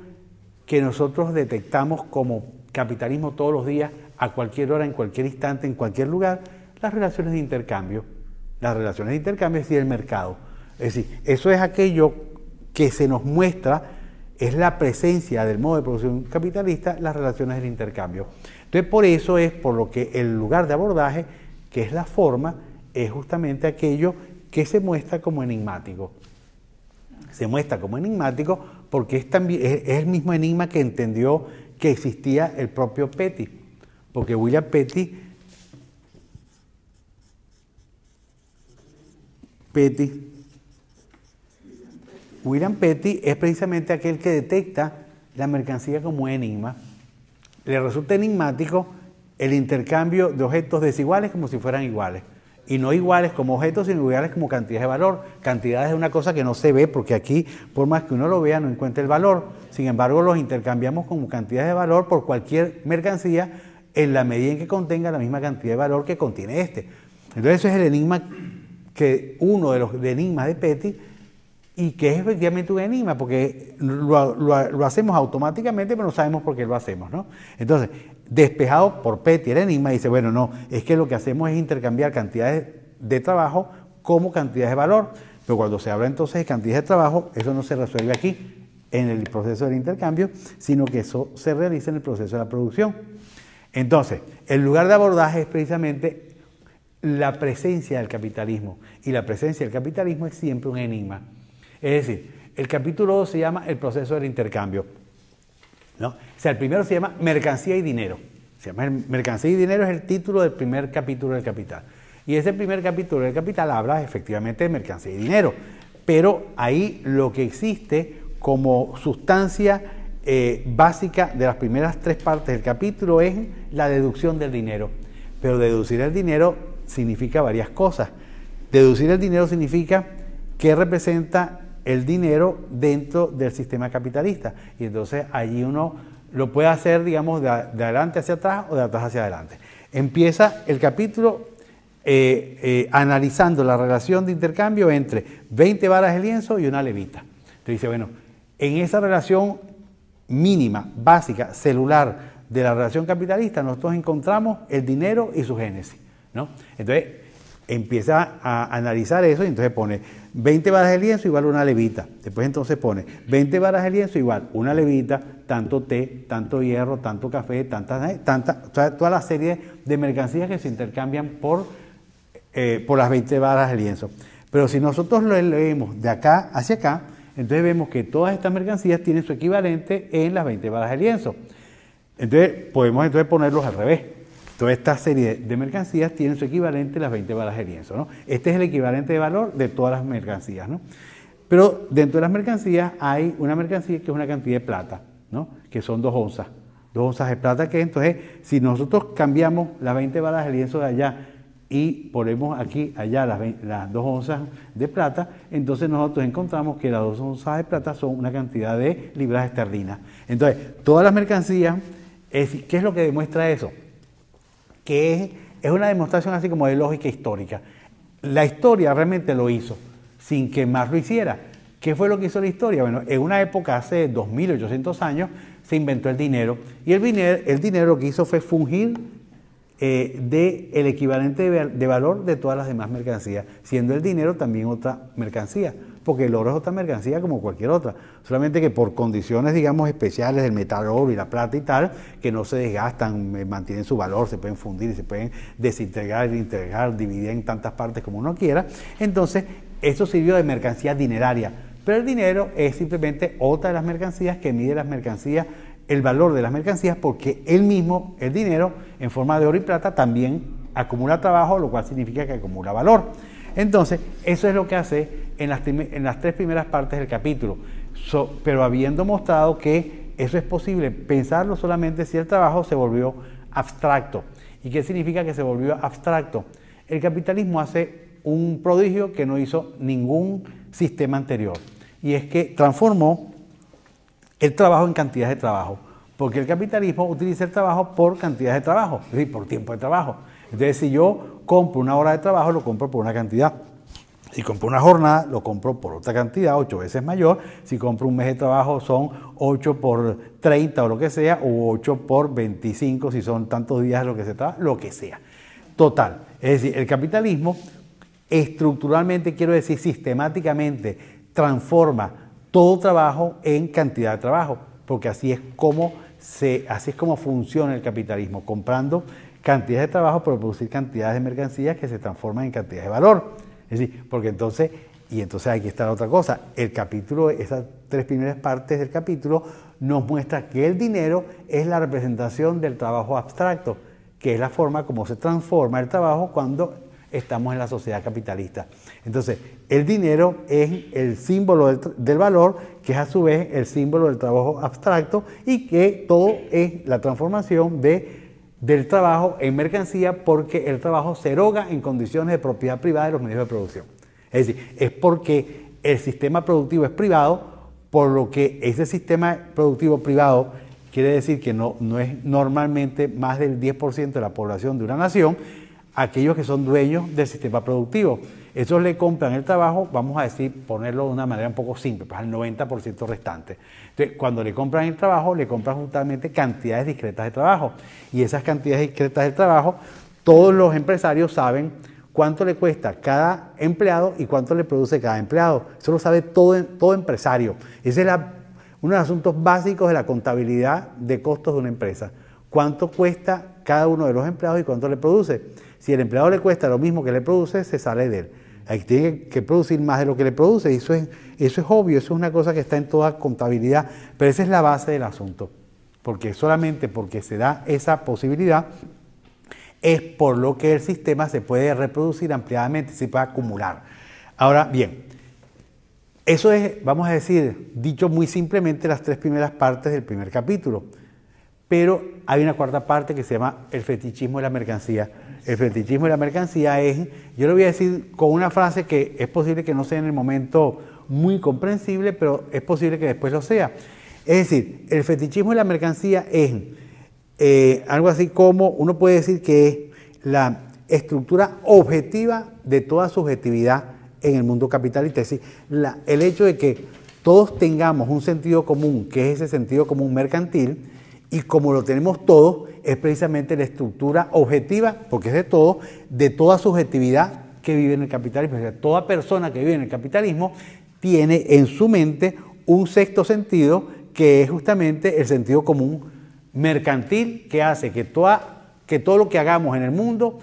que nosotros detectamos como capitalismo todos los días, a cualquier hora, en cualquier instante, en cualquier lugar? Las relaciones de intercambio. Las relaciones de intercambio, es decir, el mercado. Es decir, eso es aquello que se nos muestra, es la presencia del modo de producción capitalista, las relaciones del intercambio. Entonces, por eso es por lo que el lugar de abordaje, que es la forma, es justamente aquello que se muestra como enigmático. Se muestra como enigmático porque es, también, es, el mismo enigma que entendió que existía el propio Petty, porque William Petty, Petty, William Petty es precisamente aquel que detecta la mercancía como enigma. Le resulta enigmático el intercambio de objetos desiguales como si fueran iguales y no iguales como objetos, sino iguales como cantidades de valor. Cantidades es una cosa que no se ve porque aquí, por más que uno lo vea, no encuentra el valor. Sin embargo, los intercambiamos como cantidades de valor por cualquier mercancía en la medida en que contenga la misma cantidad de valor que contiene este. Entonces, eso es el enigma que uno de los enigmas de Petty y que es efectivamente un enigma, porque lo, lo, hacemos automáticamente, pero no sabemos por qué lo hacemos. ¿no? Entonces, despejado por Petty el enigma, dice, bueno, no, es que lo que hacemos es intercambiar cantidades de trabajo como cantidades de valor, pero cuando se habla entonces de cantidades de trabajo, eso no se resuelve aquí. en el proceso del intercambio, sino que eso se realiza en el proceso de la producción. Entonces, el lugar de abordaje es precisamente la presencia del capitalismo. Y la presencia del capitalismo es siempre un enigma. Es decir, el capítulo 2 se llama el proceso del intercambio. ¿no? O sea, el primero se llama mercancía y dinero. Se llama mercancía y dinero es el título del primer capítulo del capital. Y ese primer capítulo del capital habla efectivamente de mercancía y dinero. Pero ahí lo que existe como sustancia eh, básica de las primeras tres partes del capítulo es la deducción del dinero. Pero deducir el dinero significa varias cosas. Deducir el dinero significa qué representa el dinero dentro del sistema capitalista. Y entonces allí uno lo puede hacer, digamos, de, adelante hacia atrás o de atrás hacia adelante. Empieza el capítulo eh, eh, analizando la relación de intercambio entre 20 varas de lienzo y una levita. Entonces dice, bueno, en esa relación mínima, básica, celular de la relación capitalista, nosotros encontramos el dinero y su génesis. ¿no? Entonces, empieza a analizar eso y entonces pone 20 varas de lienzo igual una levita. Después entonces pone 20 varas de lienzo igual una levita, tanto té, tanto hierro, tanto café, tantas, tanta, toda la serie de mercancías que se intercambian por, eh, por las 20 varas de lienzo. Pero si nosotros lo leemos de acá hacia acá, entonces vemos que todas estas mercancías tienen su equivalente en las 20 varas de lienzo. Entonces podemos entonces ponerlos al revés. Toda esta serie de mercancías tienen su equivalente en las 20 varas de lienzo. ¿no? Este es el equivalente de valor de todas las mercancías. ¿no? Pero dentro de las mercancías hay una mercancía que es una cantidad de plata, ¿no? que son dos onzas. Dos onzas de plata que entonces, si nosotros cambiamos las 20 varas de lienzo de allá y ponemos aquí, allá las, dos onzas de plata, entonces nosotros encontramos que las dos onzas de plata son una cantidad de libras esterlinas. Entonces, todas las mercancías, ¿qué es lo que demuestra eso? Que es, es una demostración así como de lógica histórica. La historia realmente lo hizo, sin que más lo hiciera. ¿Qué fue lo que hizo la historia? Bueno, en una época, hace 2800 años, se inventó el dinero, y el dinero, el dinero lo que hizo fue fungir eh, del el equivalente de, valor de todas las demás mercancías, siendo el dinero también otra mercancía, porque el oro es otra mercancía como cualquier otra, solamente que por condiciones, digamos, especiales del metal oro y la plata y tal, que no se desgastan, eh, mantienen su valor, se pueden fundir se pueden desintegrar, integrar, dividir en tantas partes como uno quiera, entonces eso sirvió de mercancía dineraria, pero el dinero es simplemente otra de las mercancías que mide las mercancías el valor de las mercancías porque él mismo, el dinero, en forma de oro y plata, también acumula trabajo, lo cual significa que acumula valor. Entonces, eso es lo que hace en las, en las tres primeras partes del capítulo, pero habiendo mostrado que eso es posible, pensarlo solamente si el trabajo se volvió abstracto. ¿Y qué significa que se volvió abstracto? El capitalismo hace un prodigio que no hizo ningún sistema anterior, y es que transformó el trabajo en cantidades de trabajo, porque el capitalismo utiliza el trabajo por cantidades de trabajo, es decir, por tiempo de trabajo. Entonces, si yo compro una hora de trabajo, lo compro por una cantidad. Si compro una jornada, lo compro por otra cantidad, ocho veces mayor. Si compro un mes de trabajo, son 8 por 30 o lo que sea, o 8 por 25 si son tantos días lo que se trabaja, lo que sea. Total. Es decir, el capitalismo estructuralmente, quiero decir sistemáticamente, transforma todo trabajo en cantidad de trabajo, porque así es como se, así es como funciona el capitalismo, comprando cantidades de trabajo para producir cantidades de mercancías que se transforman en cantidades de valor. Es decir, porque entonces, y entonces aquí está la otra cosa, el capítulo, esas tres primeras partes del capítulo nos muestra que el dinero es la representación del trabajo abstracto, que es la forma como se transforma el trabajo cuando estamos en la sociedad capitalista. Entonces, el dinero es el símbolo del, valor, que es a su vez el símbolo del trabajo abstracto y que todo es la transformación de, del trabajo en mercancía porque el trabajo se eroga en condiciones de propiedad privada de los medios de producción. Es decir, es porque el sistema productivo es privado, por lo que ese sistema productivo privado quiere decir que no, no es normalmente más del 10% de la población de una nación, aquellos que son dueños del sistema productivo. Esos le compran el trabajo, vamos a decir, ponerlo de una manera un poco simple, pues al 90% restante. Entonces, cuando le compran el trabajo, le compran justamente cantidades discretas de trabajo. Y esas cantidades discretas de trabajo, todos los empresarios saben cuánto le cuesta cada empleado y cuánto le produce cada empleado. Eso lo sabe todo, todo empresario. Esa es uno de los asuntos básicos de la contabilidad de costos de una empresa. ¿Cuánto cuesta cada uno de los empleados y cuánto le produce? Si el empleado le cuesta lo mismo que le produce, se sale de él. Hay, tiene que producir más de lo que le produce, eso es, eso es obvio, eso es una cosa que está en toda contabilidad, pero esa es la base del asunto, porque solamente porque se da esa posibilidad es por lo que el sistema se puede reproducir ampliadamente, se puede acumular. Ahora bien, eso es, vamos a decir, dicho muy simplemente, las tres primeras partes del primer capítulo. Pero hay una cuarta parte que se llama el fetichismo de la mercancía. El fetichismo de la mercancía es, yo lo voy a decir con una frase que es posible que no sea en el momento muy comprensible, pero es posible que después lo sea. Es decir, el fetichismo de la mercancía es eh, algo así como, uno puede decir que es la estructura objetiva de toda subjetividad en el mundo capitalista. Es decir, el hecho de que todos tengamos un sentido común, que es ese sentido común mercantil, y como lo tenemos todos, es precisamente la estructura objetiva, porque es de todo, de toda subjetividad que vive en el capitalismo. O sea, toda persona que vive en el capitalismo tiene en su mente un sexto sentido, que es justamente el sentido común mercantil, que hace que, toda, que todo lo que hagamos en el mundo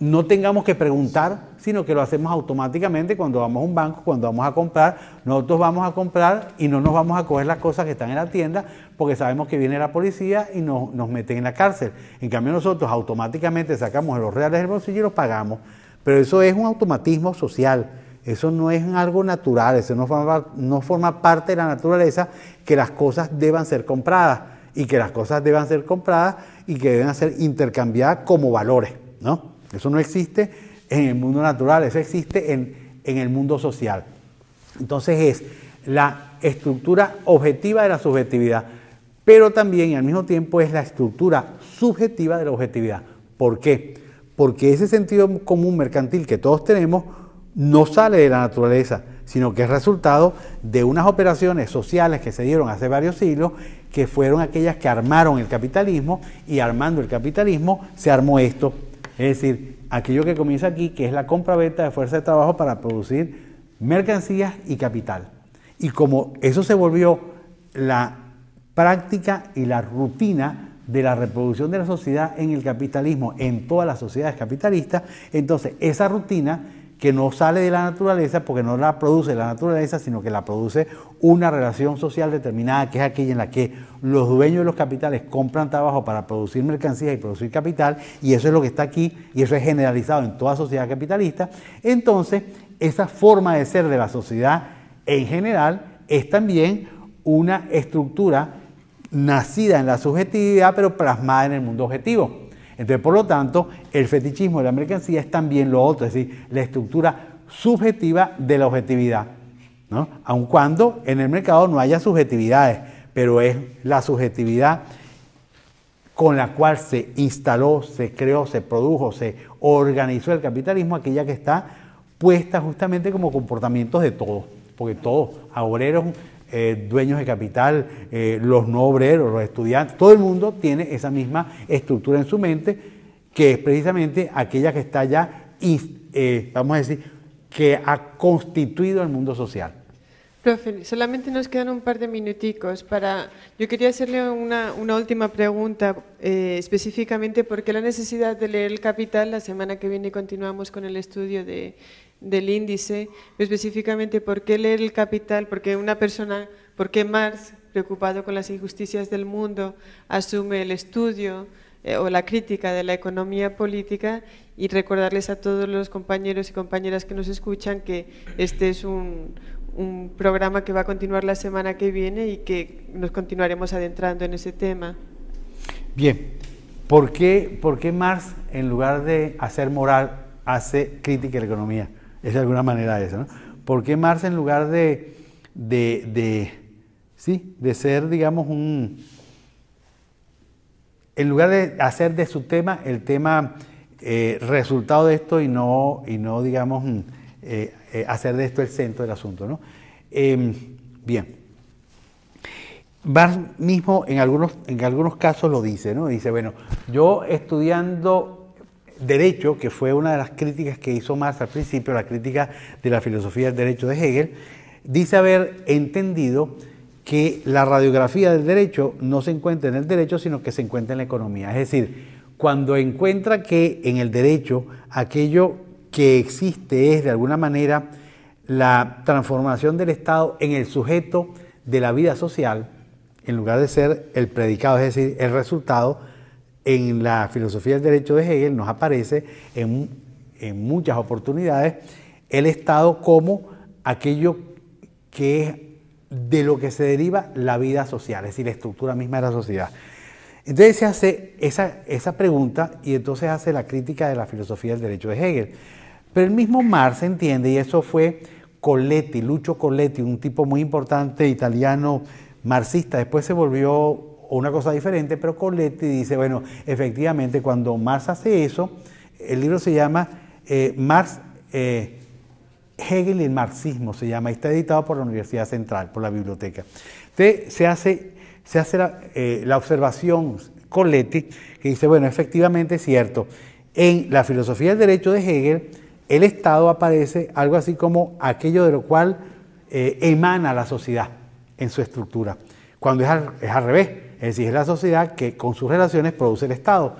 no tengamos que preguntar, sino que lo hacemos automáticamente cuando vamos a un banco, cuando vamos a comprar. Nosotros vamos a comprar y no nos vamos a coger las cosas que están en la tienda porque sabemos que viene la policía y nos, meten en la cárcel. En cambio nosotros automáticamente sacamos los reales del bolsillo y los pagamos. Pero eso es un automatismo social. Eso no es algo natural, eso no forma, no forma parte de la naturaleza que las cosas deban ser compradas y que las cosas deban ser compradas y que deben ser intercambiadas como valores, ¿no? Eso no existe en el mundo natural, eso existe en, el mundo social. Entonces es la estructura objetiva de la subjetividad, pero también y al mismo tiempo es la estructura subjetiva de la objetividad. ¿Por qué? Porque ese sentido común mercantil que todos tenemos no sale de la naturaleza, sino que es resultado de unas operaciones sociales que se dieron hace varios siglos, que fueron aquellas que armaron el capitalismo y armando el capitalismo se armó esto es decir, aquello que comienza aquí, que es la compra-venta de fuerza de trabajo para producir mercancías y capital. Y como eso se volvió la práctica y la rutina de la reproducción de la sociedad en el capitalismo, en todas las sociedades capitalistas, entonces esa rutina que no sale de la naturaleza porque no la produce la naturaleza, sino que la produce una relación social determinada, que es aquella en la que los dueños de los capitales compran trabajo para producir mercancías y producir capital, y eso es lo que está aquí, y eso es generalizado en toda sociedad capitalista. Entonces, esa forma de ser de la sociedad en general es también una estructura nacida en la subjetividad, pero plasmada en el mundo objetivo. Entonces, por lo tanto, el fetichismo de la mercancía es también lo otro, es decir, la estructura subjetiva de la objetividad. ¿no? Aun cuando en el mercado no haya subjetividades, pero es la subjetividad con la cual se instaló, se creó, se produjo, se organizó el capitalismo, aquella que está puesta justamente como comportamientos de todos, porque todos, obreros, eh, dueños de capital, eh, los no obreros, los estudiantes, todo el mundo tiene esa misma estructura en su mente, que es precisamente aquella que está ya, eh, vamos a decir, que ha constituido el mundo social. Profe, solamente nos quedan un par de minuticos para... Yo quería hacerle una, última pregunta, específicamente por qué la necesidad de leer el Capital. La semana que viene continuamos con el estudio de, del índice, específicamente por qué leer el capital, porque una persona, por qué Marx, preocupado con las injusticias del mundo, asume el estudio eh, o la crítica de la economía política y recordarles a todos los compañeros y compañeras que nos escuchan que este es un, un programa que va a continuar la semana que viene y que nos continuaremos adentrando en ese tema. Bien, ¿por qué, por qué Marx, en lugar de hacer moral, hace crítica a la economía? Es de alguna manera eso, ¿no? ¿Por qué en lugar de, de, sí, de ser, digamos, un... En lugar de hacer de su tema el tema eh, resultado de esto y no, y no digamos, mm, eh, eh, hacer de esto el centro del asunto, ¿no? Em, bien. Marx mismo en algunos, en algunos casos lo dice, ¿no? Dice, bueno, yo estudiando derecho, que fue una de las críticas que hizo Marx al principio, la crítica de la filosofía del derecho de Hegel, dice haber entendido que la radiografía del derecho no se encuentra en el derecho, sino que se encuentra en la economía. Es decir, cuando encuentra que en el derecho aquello que existe es de alguna manera la transformación del Estado en el sujeto de la vida social, en lugar de ser el predicado, es decir, el resultado, en la filosofía del derecho de Hegel nos aparece en, en muchas oportunidades el Estado como aquello que es de lo que se deriva la vida social, es decir, la estructura misma de la sociedad. Entonces se hace esa, esa pregunta y entonces hace la crítica de la filosofía del derecho de Hegel. Pero el mismo Marx entiende, y eso fue Coletti, Lucho Coletti, un tipo muy importante italiano marxista, después se volvió una cosa diferente, pero Coletti dice, bueno, efectivamente cuando Marx hace eso, el libro se llama eh, Marx, eh, Hegel y el marxismo, se llama, y está editado por la Universidad Central, por la biblioteca. Entonces se hace, se hace la, eh, la observación Coletti, que dice, bueno, efectivamente es cierto, en la filosofía del derecho de Hegel, el Estado aparece algo así como aquello de lo cual emana la sociedad en su estructura, cuando es al, es al, revés, es decir, es la sociedad que con sus relaciones produce el Estado.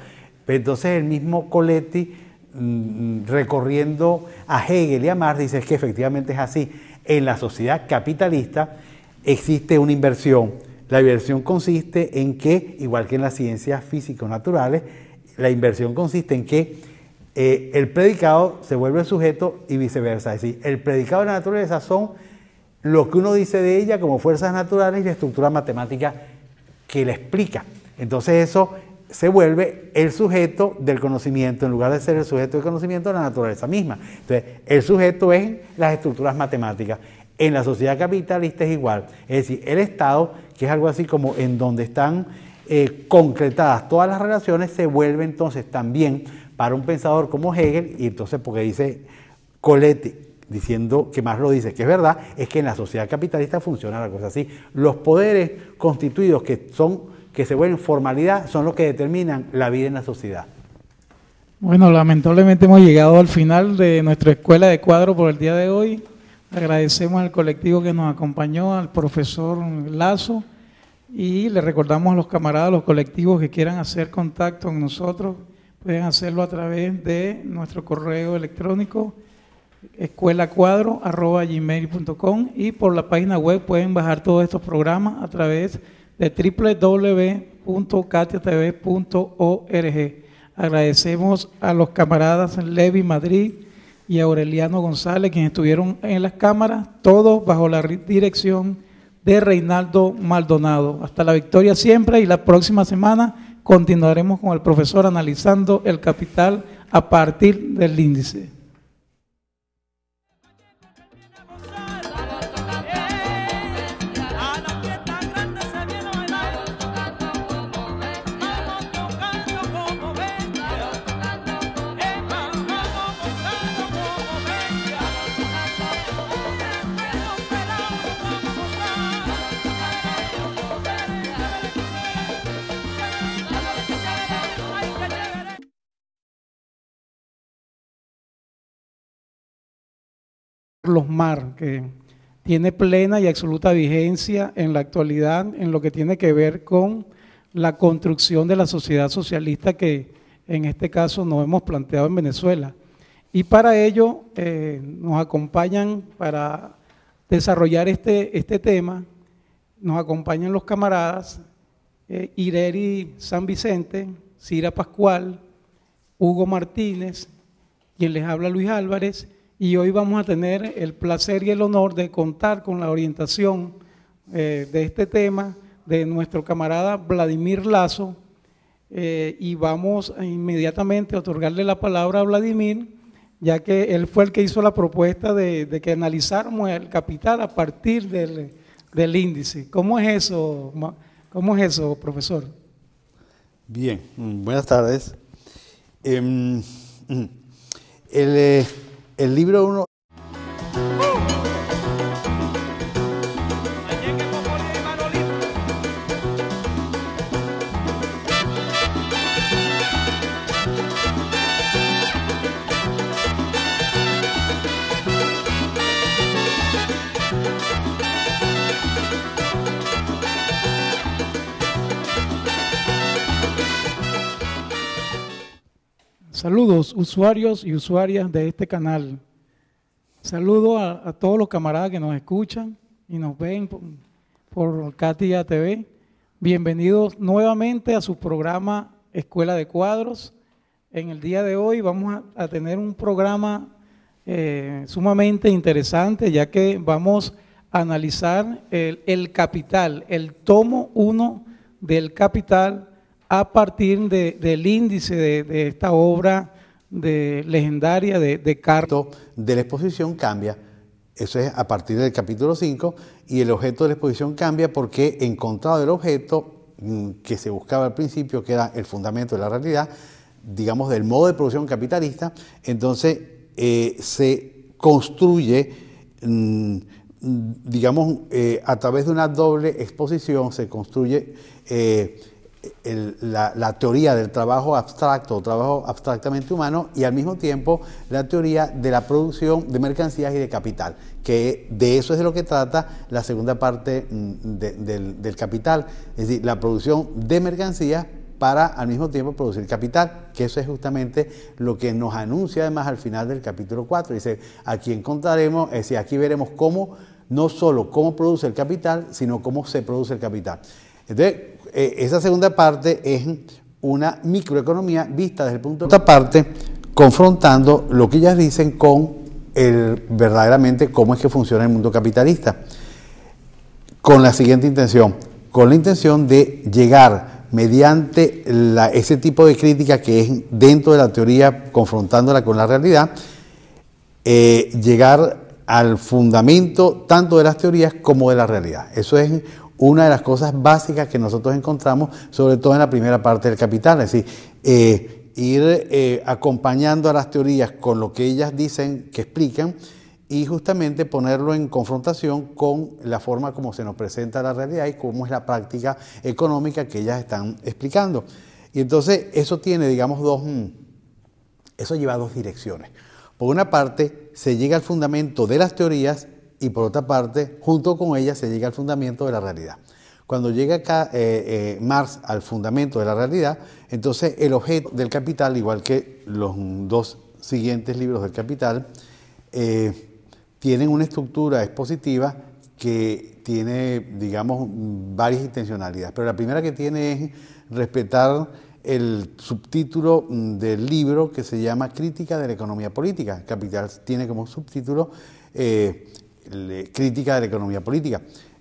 Entonces el mismo Coletti, mmm, recorriendo a Hegel y a Marx, dice que efectivamente es así. En la sociedad capitalista existe una inversión. La inversión consiste en que, igual que en las ciencias físico-naturales, la inversión consiste en que eh, el predicado se vuelve sujeto y viceversa. Es decir, el predicado de la naturaleza son lo que uno dice de ella como fuerzas naturales y la estructura matemática que la explica. Entonces eso se vuelve el sujeto del conocimiento, en lugar de ser el sujeto del conocimiento la naturaleza misma. Entonces, el sujeto es las estructuras matemáticas. En la sociedad capitalista es igual. Es decir, el Estado, que es algo así como en donde están eh, concretadas todas las relaciones, se vuelve entonces también para un pensador como Hegel, y entonces porque dice Coletti, diciendo que más lo dice, que es verdad, es que en la sociedad capitalista funciona la cosa así. Los poderes constituidos que son que se vuelven formalidad son los que determinan la vida en la sociedad. Bueno, lamentablemente hemos llegado al final de nuestra escuela de cuadro por el día de hoy. Agradecemos al colectivo que nos acompañó, al profesor Lazo, y le recordamos a los camaradas, los colectivos que quieran hacer contacto con nosotros, pueden hacerlo a través de nuestro correo electrónico escuelacuadro.gmail.com y por la página web pueden bajar todos estos programas a través de www.catiatv.org. Agradecemos a los camaradas Levi Madrid y Aureliano González, quienes estuvieron en las cámaras, todos bajo la dirección de Reinaldo Maldonado. Hasta la victoria siempre y la próxima semana continuaremos con el profesor analizando el capital a partir del índice. Carlos Mar, que tiene plena y absoluta vigencia en la actualidad en lo que tiene que ver con la construcción de la sociedad socialista que en este caso nos hemos planteado en Venezuela. Y para ello eh, nos acompañan para desarrollar este, este tema, nos acompañan los camaradas eh, Ireri San Vicente, Cira Pascual, Hugo Martínez, quien les habla Luis Álvarez, y hoy vamos a tener el placer y el honor de contar con la orientación eh, de este tema de nuestro camarada Vladimir Lazo eh, y vamos a inmediatamente a otorgarle la palabra a Vladimir, ya que él fue el que hizo la propuesta de, de que analizáramos el capital a partir del, del, índice. ¿Cómo es eso, cómo es eso, profesor? Bien, buenas tardes. Eh, el, eh, el libro uno Saludos usuarios y usuarias de este canal. Saludos a, todos los camaradas que nos escuchan y nos ven por, por Katia TV. Bienvenidos nuevamente a su programa Escuela de Cuadros. En el día de hoy vamos a, tener un programa eh, sumamente interesante ya que vamos a analizar el, el capital, el tomo 1 del capital a partir del índice de, esta obra de, legendaria de, de. De la exposición cambia, eso es a partir del capítulo 5, y el objeto de la exposición cambia porque encontrado el objeto mm, que se buscaba al principio, que era el fundamento de la realidad, digamos, del modo de producción capitalista, entonces eh, se construye, mm, digamos, eh, a través de una doble exposición, se construye eh, la, teoría del trabajo abstracto o trabajo abstractamente humano y al mismo tiempo la teoría de la producción de mercancías y de capital, que de eso es de lo que trata la segunda parte mm, del, capital, es decir, la producción de mercancías para al mismo tiempo producir capital, que eso es justamente lo que nos anuncia además al final del capítulo 4. Dice, aquí encontraremos, es decir, aquí veremos cómo, no solo cómo produce el capital, sino cómo se produce el capital. Entonces, eh, esa segunda parte es una microeconomía vista desde el punto de vista parte, confrontando lo que ellas dicen con el, verdaderamente cómo es que funciona el mundo capitalista. Con la siguiente intención, con la intención de llegar mediante ese tipo de crítica que es dentro de la teoría, confrontándola con la realidad, eh, llegar al fundamento tanto de las teorías como de la realidad. Eso es una de las cosas básicas que nosotros encontramos, sobre todo en la primera parte del capital, es decir, eh, ir eh, acompañando a las teorías con lo que ellas dicen que explican y justamente ponerlo en confrontación con la forma como se nos presenta la realidad y cómo es la práctica económica que ellas están explicando. Y entonces eso tiene, digamos, dos, mm, eso lleva dos direcciones. Por una parte, se llega al fundamento de las teorías y por otra parte, junto con ella se llega al fundamento de la realidad. Cuando llega acá eh, eh, Marx al fundamento de la realidad, entonces el objeto del capital, igual que los dos siguientes libros del capital, eh, tienen una estructura expositiva que tiene, digamos, varias intencionalidades. Pero la primera que tiene es respetar el subtítulo mm, del libro que se llama Crítica de la Economía Política. Capital tiene como subtítulo crítica de la economía política.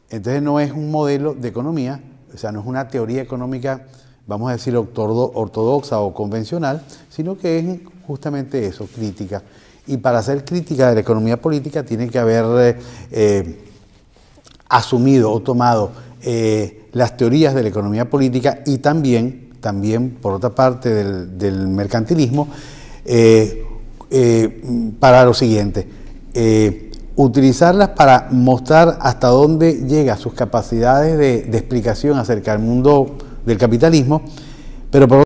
Entonces no es un modelo de economía, o sea, no es una teoría económica, vamos a decir, ortodoxa o convencional, sino que es justamente eso, crítica. Y para hacer crítica de la economía política tiene que haber eh, eh, asumido o tomado eh, las teorías de la economía política y también, también por otra parte del, del mercantilismo, para lo siguiente utilizarlas para mostrar hasta dónde llega sus capacidades de, explicación acerca del mundo del capitalismo, pero por